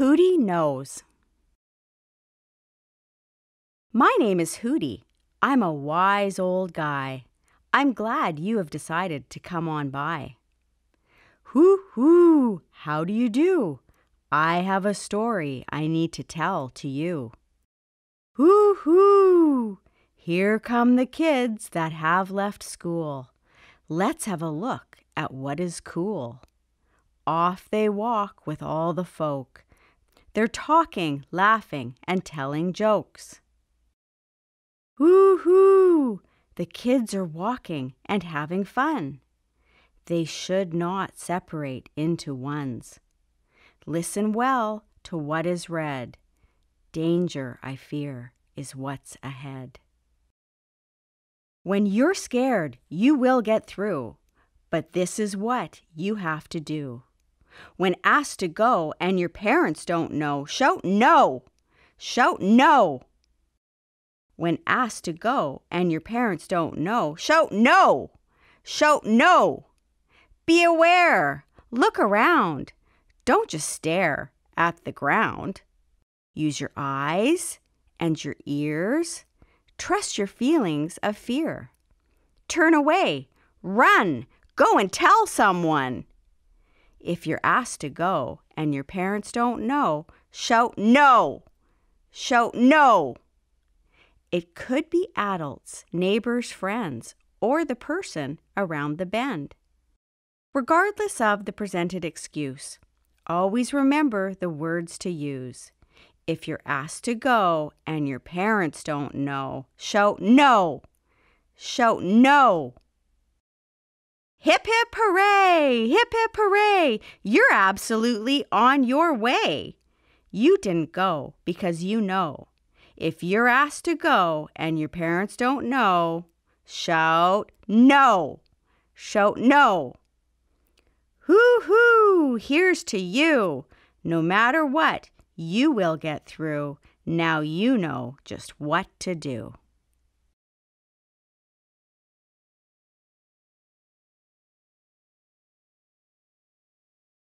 Hooty Knows My name is Hooty. I'm a wise old guy. I'm glad you have decided to come on by. Hoo hoo, how do you do? I have a story I need to tell to you. Hoo hoo, here come the kids that have left school. Let's have a look at what is cool. Off they walk with all the folk. They're talking, laughing, and telling jokes. Hoo hoo! The kids are walking and having fun. They should not separate into ones. Listen well to what is read. Danger, I fear, is what's ahead. When you're scared, you will get through, but this is what you have to do. When asked to go and your parents don't know, shout no! Shout no! When asked to go and your parents don't know, shout no! Shout no! Be aware! Look around! Don't just stare at the ground. Use your eyes and your ears. Trust your feelings of fear. Turn away, run, go and tell someone. If you're asked to go and your parents don't know, shout no. Shout no. It could be adults, neighbors, friends, or the person around the bend. Regardless of the presented excuse, always remember the words to use. If you're asked to go and your parents don't know, shout no. Shout no. Hip hip hooray! Hip hip hooray! You're absolutely on your way. You didn't go because you know. If you're asked to go and your parents don't know, shout no. Shout no. Hoo hoo! Here's to you. No matter what, you will get through. Now you know just what to do.